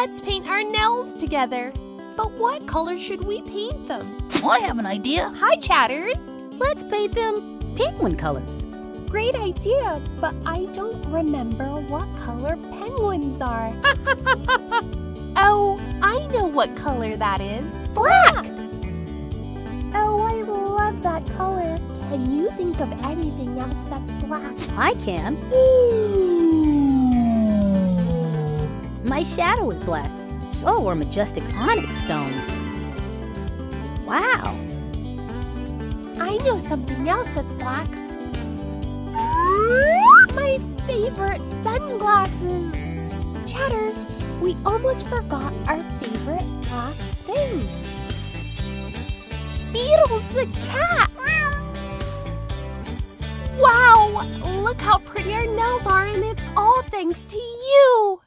Let's paint our nails together. But what color should we paint them? I have an idea. Hi, Chatters. Let's paint them penguin colors. Great idea, but I don't remember what color penguins are. oh, I know what color that is. Black! Oh, I love that color. Can you think of anything else that's black? I can. My shadow is black. So are majestic onyx stones. Wow. I know something else that's black. My favorite sunglasses! Chatters, we almost forgot our favorite black thing. Beetle's the cat! Wow! Look how pretty our nails are, and it's all thanks to you!